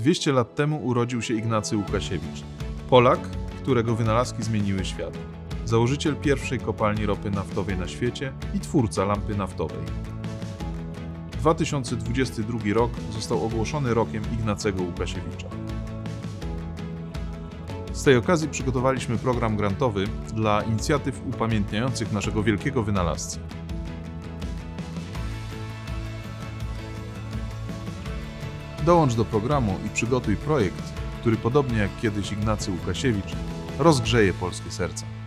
200 lat temu urodził się Ignacy Łukasiewicz, Polak, którego wynalazki zmieniły świat. Założyciel pierwszej kopalni ropy naftowej na świecie i twórca lampy naftowej. 2022 rok został ogłoszony rokiem Ignacego Łukasiewicza. Z tej okazji przygotowaliśmy program grantowy dla inicjatyw upamiętniających naszego wielkiego wynalazcę. Dołącz do programu i przygotuj projekt, który podobnie jak kiedyś Ignacy Łukasiewicz rozgrzeje polskie serca.